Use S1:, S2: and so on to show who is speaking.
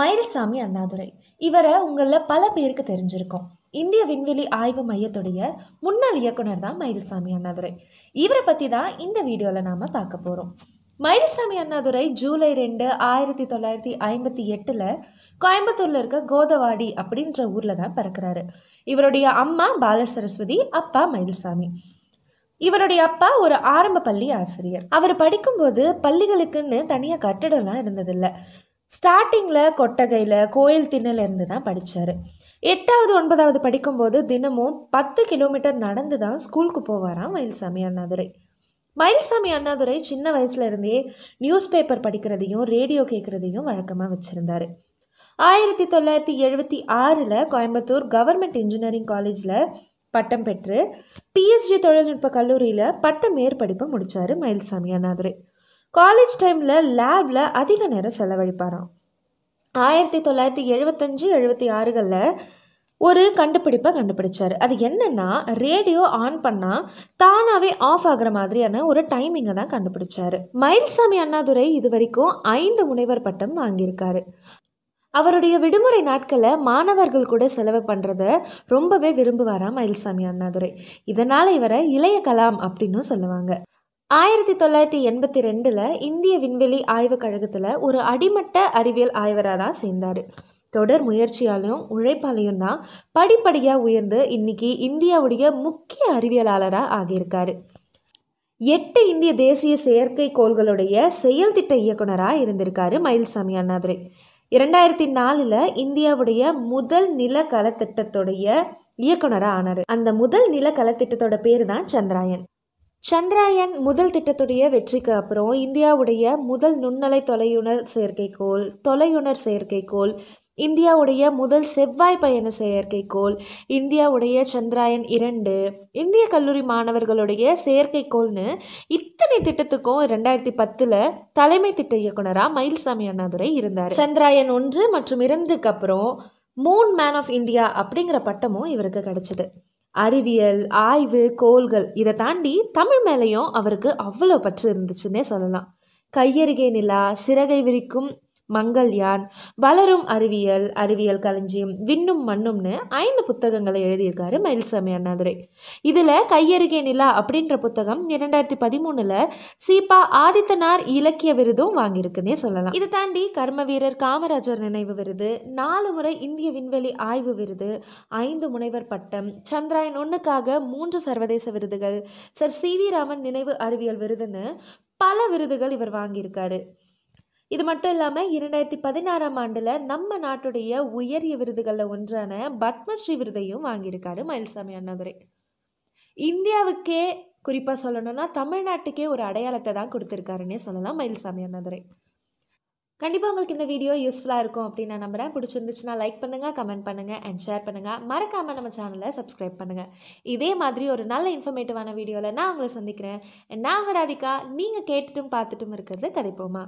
S1: மயில்சாமி அண்ணாதுரை. இவரை உங்களில் பல பேருக்கு தெரிஞ்சிருக்கும். இந்திய விண்வெளி ஆய்வு மையத்துடைய முன்னாள் இயக்குனர் தான் மயில்சாமி அண்ணாதுரை. இவரை பற்றி தான் இந்த வீடியோவில் நாம் பார்க்க போகிறோம் மயில்சாமி அண்ணாதுரை ஜூலை ரெண்டு ஆயிரத்தி தொள்ளாயிரத்தி ஐம்பத்தி எட்டில் கோயம்புத்தூரில் இருக்க கோதவாடி அப்படின்ற ஊரில் தான் பிறக்கிறாரு. இவருடைய அம்மா பாலசரஸ்வதி அப்பா மயில்சாமி. இவருடைய அப்பா ஒரு ஆரம்ப பள்ளி ஆசிரியர். அவர் படிக்கும்போது பள்ளிகளுக்குன்னு தனியாக கட்டடம்லாம் இருந்ததில்லை. ஸ்டார்டிங்கில் கொட்டகையில் கோயில் திண்ணில் இருந்து தான் படித்தார் எட்டாவது ஒன்பதாவது படிக்கும்போது தினமும் பத்து கிலோமீட்டர் நடந்து தான் ஸ்கூலுக்கு போவாராம் மயில்சாமி அண்ணாதுரை. மயில்சாமி அண்ணாதுரை சின்ன வயசுல இருந்தே நியூஸ் பேப்பர் படிக்கிறதையும் ரேடியோ கேட்குறதையும் வழக்கமாக வச்சுருந்தாரு. ஆயிரத்தி தொள்ளாயிரத்தி எழுபத்தி ஆறில் கோயம்புத்தூர் கவர்மெண்ட் இன்ஜினியரிங் காலேஜில் பட்டம் பெற்று பிஎஸ்ஜி தொழில்நுட்ப கல்லூரியில் பட்ட மேற்படிப்பு முடித்தார் மயில்சாமி அண்ணாதுரை. காலேஜ் டைமில் லேபில் அதிக நேரம் செலவழிப்பாராம். ஆயிரத்தி தொள்ளாயிரத்தி எழுபத்தஞ்சு எழுபத்தி ஆறுகளில் ஒரு கண்டுபிடிப்பை கண்டுபிடிச்சார். அது என்னென்னா ரேடியோ ஆன் பண்ணால் தானாகவே ஆஃப் ஆகிற மாதிரியான ஒரு டைமிங்கை தான் கண்டுபிடிச்சார். மயில்சாமி அண்ணாதுரை இது வரைக்கும் ஐந்து முனைவர் பட்டம் வாங்கியிருக்காரு. அவருடைய விடுமுறை நாட்களை மாணவர்கள் கூட செலவு பண்ணுறத ரொம்பவே விரும்புவாராம் மயில்சாமி அண்ணாதுரை. இதனால் இவரை இளைய கலாம் அப்படின்னும் சொல்லுவாங்க. ஆயிரத்தி தொள்ளாயிரத்தி எண்பத்தி ரெண்டில் இந்திய விண்வெளி ஆய்வுக் கழகத்தில் ஒரு அடிமட்ட அறிவியல் ஆய்வராக தான் சேர்ந்தார். தொடர் முயற்சியாலும் உழைப்பாலையும் தான் படிப்படியாக உயர்ந்து இன்னைக்கு இந்தியாவுடைய முக்கிய அறிவியலாளராக ஆகியிருக்காரு. எட்டு இந்திய தேசிய செயற்கைக்கோள்களுடைய செயல் திட்ட இயக்குனராக இருந்திருக்காரு மயில்சாமி அண்ணாதுரை. இரண்டாயிரத்தி நாலில் இந்தியாவுடைய முதல் நிலக்கல திட்டத்துடைய இயக்குனராக ஆனார். அந்த முதல் நிலக்கல திட்டத்தோட பேர் தான் சந்திராயன். சந்திராயன் முதல் திட்டத்துடைய வெற்றிக்கு அப்புறம் இந்தியாவுடைய முதல் நுண்ணலை தொலையுணர் செயற்கைக்கோள் தொலையுணர் செயற்கைக்கோள் இந்தியாவுடைய முதல் செவ்வாய் பயண செயற்கைக்கோள் இந்தியாவுடைய சந்திராயன் இரண்டு இந்திய கல்லூரி மாணவர்களுடைய செயற்கைக்கோள்னு இத்தனை திட்டத்துக்கும் ரெண்டாயிரத்தி பத்தில் தலைமை திட்ட இயக்குனராக மயில்சாமி அண்ணாதுரை இருந்தார். சந்திராயன் ஒன்று மற்றும் இரண்டுக்கு அப்புறம் மூன் மேன் ஆஃப் இந்தியா அப்படிங்கிற பட்டமும் இவருக்கு கிடைச்சது. அறிவியல் ஆய்வு கோள்கள் இதை தாண்டி தமிழ் மேலேயும் அவருக்கு அவ்வளோ பற்று இருந்துச்சுன்னே சொல்லலாம். கையருகே நிலா சிறகை விரிக்கும் மங்கள்யான் வளரும் அறிவியல் அறிவியல் களஞ்சியம் விண்ணும் மண்ணும்னு ஐந்து புத்தகங்களை எழுதியிருக்காரு மயில்சாமி அண்ணாதுரை. இதில் கையருகே நிலா அப்படின்ற புத்தகம் இரண்டாயிரத்தி பதிமூணில் சீபா ஆதித்தனார் இலக்கிய விருதும் வாங்கியிருக்குன்னே சொல்லலாம். இதை தாண்டி கர்ம வீரர் காமராஜர் நினைவு விருது நாலு முறை இந்திய விண்வெளி ஆய்வு விருது ஐந்து முனைவர் பட்டம் சந்திராயன் ஒன்றுக்காக மூன்று சர்வதேச விருதுகள் சர் சி வி ராமன் நினைவு அறிவியல் விருதுன்னு பல விருதுகள் இவர் வாங்கியிருக்காரு. இது மட்டும் இல்லாமல் இரண்டாயிரத்தி பதினாறாம் ஆண்டில் நம்ம நாட்டுடைய உயரிய விருதுகளில் ஒன்றான பத்மஸ்ரீ விருதையும் வாங்கியிருக்காரு மயில்சாமி அண்ணாதுரை. இந்தியாவுக்கே குறிப்பாக சொல்லணும்னா தமிழ்நாட்டுக்கே ஒரு அடையாளத்தை தான் கொடுத்துருக்காருன்னே சொல்லலாம் மயில்சாமி அண்ணாதுரை. கண்டிப்பாக உங்களுக்கு இந்த வீடியோ யூஸ்ஃபுல்லாக இருக்கும் அப்படின்னு நான் நம்புகிறேன் பிடிச்சிருந்துச்சுன்னா லைக் பண்ணுங்கள் கமெண்ட் பண்ணுங்கள் அண்ட் ஷேர் பண்ணுங்கள் மறக்காமல் நம்ம சேனலை சப்ஸ்கிரைப் பண்ணுங்கள் இதே மாதிரி ஒரு நல்ல இன்ஃபர்மேட்டிவான வீடியோவில் நான் உங்களை சந்திக்கிறேன். நான் உங்கள் ராதிகா. நீங்கள் கேட்டுட்டும் பார்த்துட்டும் இருக்கிறது கதைப்போமா?